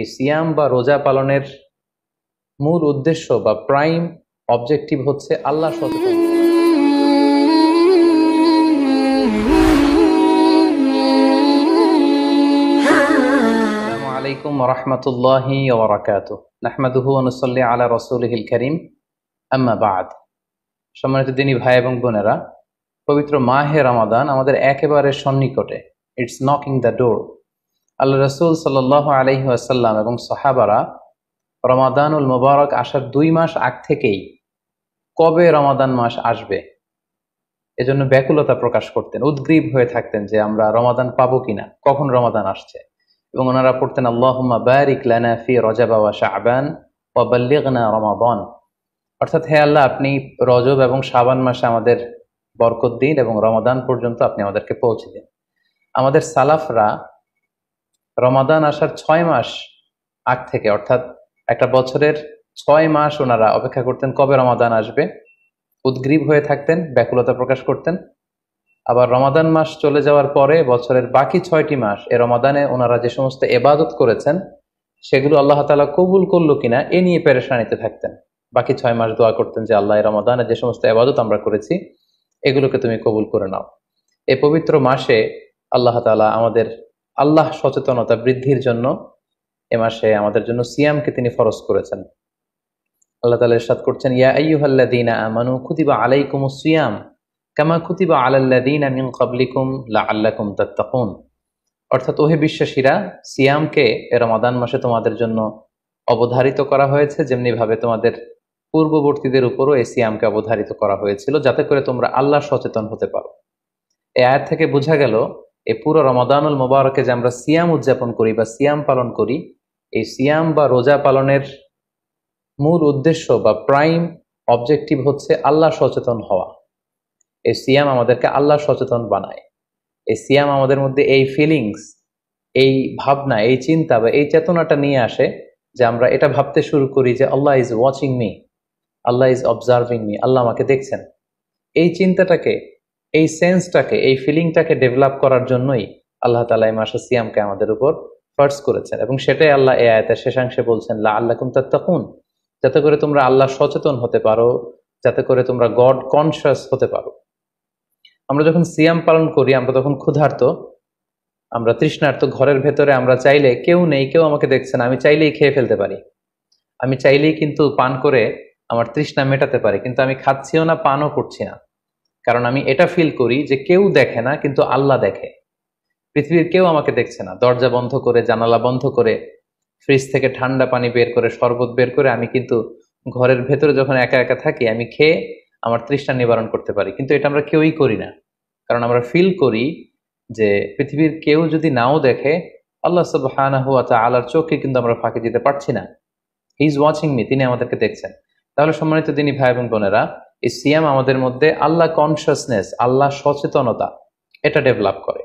এই সিয়াম বা রোজা পালনের মূল উদ্দেশ্য বা প্রাইম অবজেক্টিভ হচ্ছে আল্লাহ সচেতন আলাইকুম রহমতুল্লাহি ওবরাকাত নাহমাদুহু অনুসল্লি আলা রসুলহিল করিম। আম্মা সম্মানিত দিনী ভাই এবং বোনেরা, পবিত্র মাহে রমাদান আমাদের একেবারে সন্নিকটে। It's knocking the door Allah রসুল সাল্লাহ আলহি আসাল্লাম এবং সাহাবারা রমাদানুল মোবারক আসার দুই মাস আগ থেকেই কবে রমাদান মাস আসবে? এজন্য ব্যাকুলতা প্রকাশ করতেন, উদ্গ্রীব হয়ে থাকতেন যে আমরা রমাদান পাবো কিনা, কখন রমাদান আসছে? এবং ওনারা পড়তেন, আল্লাহুম্মা বারিক লানা ফি রজাবা ওয়া ও বাল্লিগনা রমাদান। অর্থাৎ, হে আল্লাহ, আপনি রজব এবং শাবান মাসে আমাদের বরকত দিন এবং রমাদান পর্যন্ত আপনি আমাদেরকে পৌঁছে দিন। আমাদের সালাফরা রমাদান আসার ছয় মাস আগ থেকে, অর্থাৎ একটা বছরের ছয় মাস ওনারা অপেক্ষা করতেন কবে রমাদান আসবে। উদ্গ্রীব হয়ে থাকতেন, ব্যাকুলতা প্রকাশ করতেন। আবার রমাদান মাস চলে যাওয়ার পরে বছরের বাকি ছয়টি মাস এ রমাদানে ওনারা যে সমস্ত এবাদত করেছেন, সেগুলো আল্লাহ তালা কবুল করল কিনা এ নিয়ে পেরেশানিতে থাকতেন। বাকি ছয় মাস দোয়া করতেন যে, আল্লাহ রমাদানে যে সমস্ত এবাদত আমরা করেছি, এগুলোকে তুমি কবুল করে নাও। এ পবিত্র মাসে আল্লাহ তালা আমাদের আল্লাহ সচেতনতা বৃদ্ধির জন্য এ মাসে আমাদের জন্য সিয়ামকে তিনি ফরজ করেছেন। আল্লাহ তালা ইরশাদ করছেন, ইয়া আইয়ুহাল্লাযীনা আমানু কুতিবা আলাইকুমুস সিয়াম, কামা খুতিবা কুতিবা আলাল্লাযীনা মিন ক্বাবলিকুম লাআল্লাকুম তাত্তাকুন। অর্থাৎ ওহে বিশ্বাসীরা, সিয়ামকে রমাদান মাসে তোমাদের জন্য অবধারিত করা হয়েছে যেমনি ভাবে তোমাদের পূর্ববর্তীদের উপরও এই সিয়ামকে অবধারিত করা হয়েছিল, যাতে করে তোমরা আল্লাহ সচেতন হতে পারো। এ আয়াত থেকে বোঝা গেল এই পুরো রমাদানুল মোবারকে যে আমরা সিয়াম উদযাপন করি বা সিয়াম পালন করি, এই সিয়াম বা রোজা পালনের মূল উদ্দেশ্য বা প্রাইম অবজেক্টিভ হচ্ছে আল্লাহ সচেতন হওয়া। এই সিয়াম আমাদেরকে আল্লাহ সচেতন বানায়। এই সিয়াম আমাদের মধ্যে এই ফিলিংস এই ভাবনা, এই চিন্তা বা এই চেতনাটা নিয়ে আসে যে আমরা এটা ভাবতে শুরু করি যে Allah is watching me Allah is observing me Allah আমাকে দেখছেন। এই চিন্তাটাকে এই সেন্সটাকে এই ফিলিংটাকে ডেভেলপ করার জন্যই আল্লাহ তালা এই মাসে সিয়ামকে আমাদের উপর ফার্স করেছেন এবং সেটাই আল্লাহ এ আয়তের শেষাংশে বলছেন লা আল্লাহ তাত্তাকুন যাতে করে তোমরা আল্লাহ সচেতন হতে পারো, যাতে করে তোমরা গড কনসিয়াস হতে পারো। আমরা যখন সিয়াম পালন করি, আমরা তখন ক্ষুধার্ত, আমরা তৃষ্ণার্ত, ঘরের ভেতরে আমরা চাইলে কেউ নেই, কেউ আমাকে দেখছেন আমি চাইলেই খেয়ে ফেলতে পারি। আমি চাইলেই কিন্তু পান করে আমার তৃষ্ণা মেটাতে পারি, কিন্তু আমি খাচ্ছিও না, পানও করছি না। কারণ আমি এটা ফিল করি যে কেউ দেখে না, কিন্তু আল্লাহ দেখে। পৃথিবীর কেউ আমাকে দেখছে না। দরজা বন্ধ করে, জানালা বন্ধ করে ফ্রিজ থেকে ঠান্ডা পানি বের করে, শরবত বের করে আমি কিন্তু ঘরের ভেতরে যখন একা একা থাকি, আমি খেয়ে আমার তৃষ্ণা নিবারণ করতে পারি। কিন্তু এটা আমরা কেউই করি না। কারণ আমরা ফিল করি যে পৃথিবীর কেউ যদি নাও দেখে, আল্লাহ সুবহানাহু ওয়া তাআলার চোখে কিন্তু আমরা ফাঁকি দিতে পারছি না। হি ইজ ওয়াচিং মি তিনি আমাদেরকে দেখছেন। তাহলে সম্মানিত তিনি ভাই এবং বোনেরা এই সিয়াম আমাদের মধ্যে আল্লাহ কনসিয়াসনেস আল্লাহ সচেতনতা এটা ডেভেলপ করে।